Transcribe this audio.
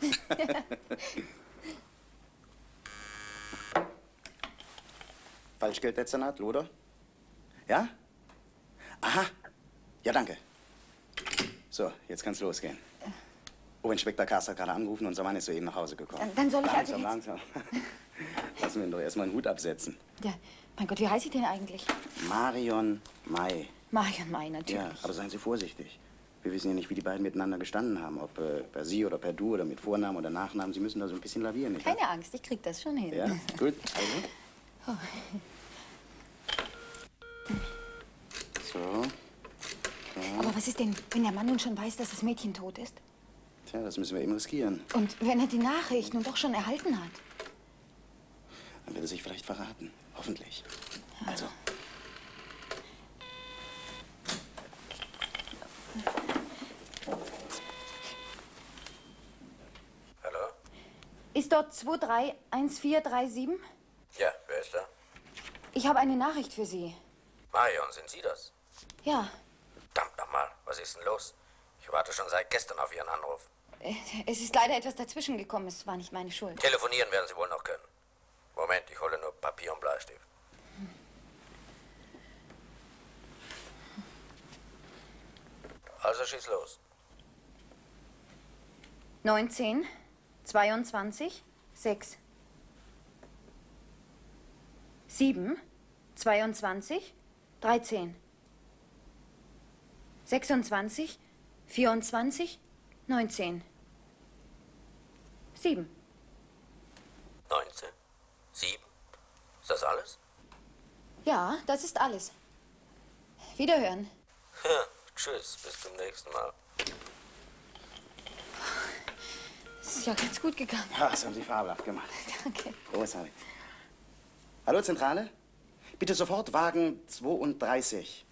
Falschgelddezernat, Loder? Ja? Aha. Ja, danke. So, jetzt kann's losgehen. Obeninspektor Kass hat gerade angerufen, unser Mann ist soeben nach Hause gekommen. Dann- dann soll ich also langsam, jetzt- Langsam, Lassen wir ihn doch erstmal einen Hut absetzen. Ja, mein Gott, wie heiße ich denn eigentlich? Marion May. Marion May, natürlich. Ja, aber seien Sie vorsichtig. Wir wissen ja nicht, wie die beiden miteinander gestanden haben. Ob äh, per Sie oder per Du oder mit Vornamen oder Nachnamen. Sie müssen da so ein bisschen lavieren, nicht wahr? Keine Angst, ich krieg das schon hin. Ja, gut. Also. So. Aber was ist denn, wenn der Mann nun schon weiß, dass das Mädchen tot ist? Tja, das müssen wir eben riskieren. Und wenn er die Nachricht nun doch schon erhalten hat? Dann wird er sich vielleicht verraten. Hoffentlich. Also. Hallo? Ist dort 231437? Ja, wer ist da? Ich habe eine Nachricht für Sie. Marion, sind Sie das? Ja, Verdammt nochmal, was ist denn los? Ich warte schon seit gestern auf Ihren Anruf. äh, es ist leider etwas dazwischen gekommen. Es war nicht meine Schuld. Telefonieren werden Sie wohl noch können. Moment, ich hole nur Papier und Bleistift. Also schieß los. 19, 22, 6. 7, 22, 13. 26, 24, 19. 7. 19. 7. Ist das alles? Ja, das ist alles. Wiederhören. Ja, tschüss, bis zum nächsten Mal. Es ist ja ganz gut gegangen. Ja, das haben Sie fabelhaft gemacht. Danke. Großartig. Hallo, Zentrale? Bitte sofort Wagen 32.